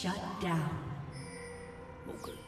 Shut down. Okay.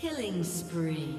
Killing spree.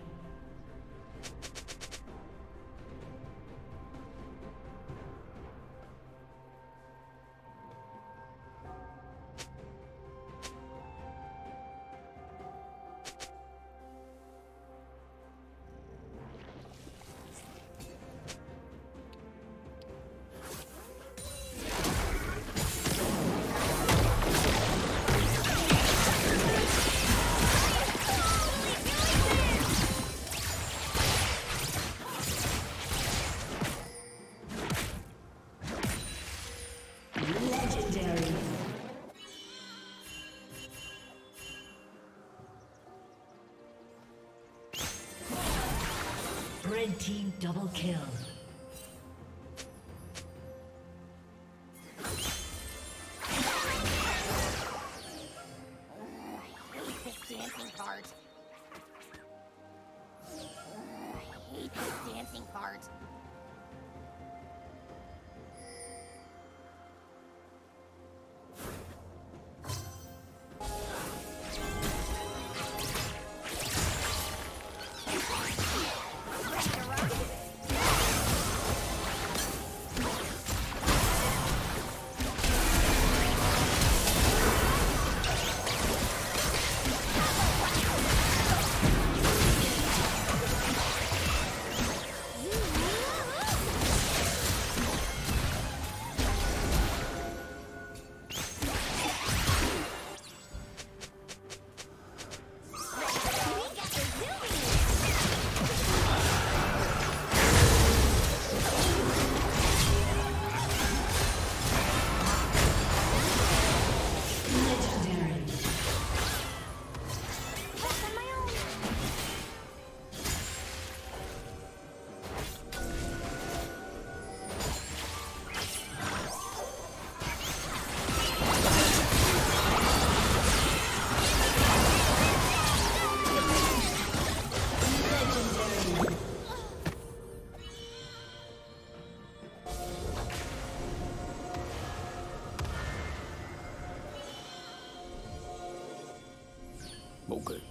Team double kill.